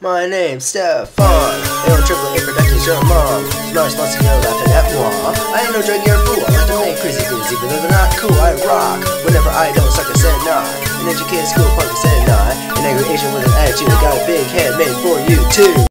My name's Stefan. Aero triple A productions, your mom. Nice lots of girl laughing at moi. I ain't no drug or fool. I like to make crazy things, even though they're not cool. I rock. Whenever I don't suck, I said nah. An educated school punk, I said nah. An angry Asian with an attitude, got a big head made for you too.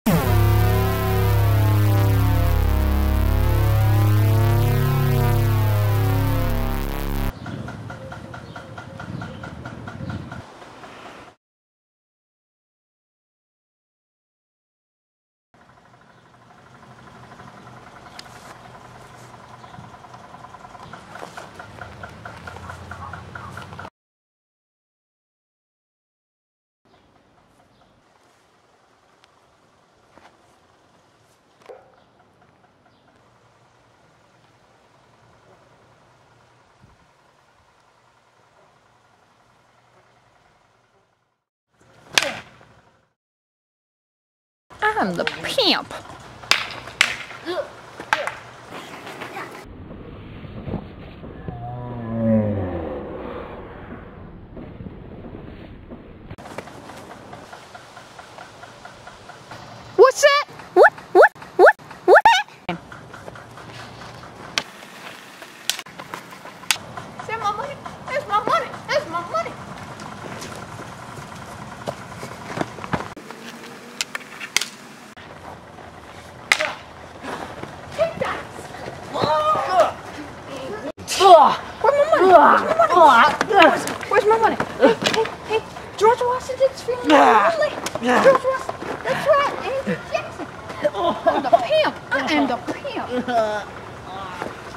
I'm the pimp. What's that? What? What? What? What? Is that my money? That's my money. That's my money. Where's my money? Where's, where's my money? Hey, hey, hey, George Washington's feeling lonely. George Washington, that's right, Andrew Jackson. I'm the pimp. I am the pimp.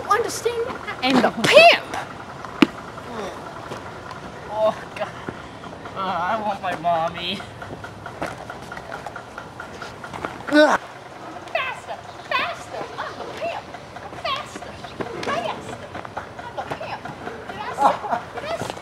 You understand me? I am the pimp. Oh god. Uh, I want my mommy. Faster, faster. I'm the pimp. Faster, faster. I'm the pimp. Did I say? Did I say?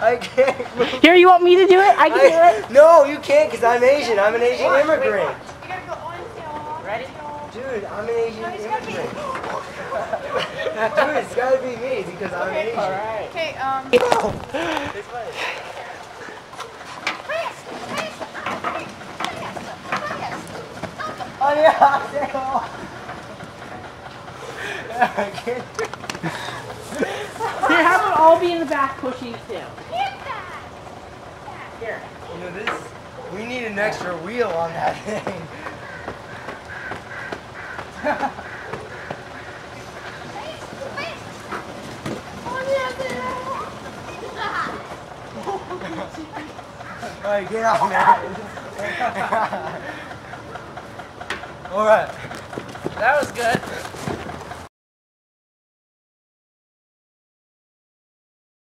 I can't move. Here, you want me to do it? I can do it. No, you can't, because I'm Asian. I'm an Asian immigrant. You gotta go on down. Ready? Dude, I'm an Asian No, it's be- immigrant. Dude, it's gotta be me, because I'm Asian. Alright. Okay, um. It's fine. Faster, faster. I'm the pimp. Faster, faster. I'm the Oh yeah, I say oh. I can't. Here, how about all be in the back pushing it too? Here. You know this. We need an extra wheel on that thing. Alright, get out, man. Alright. That was good.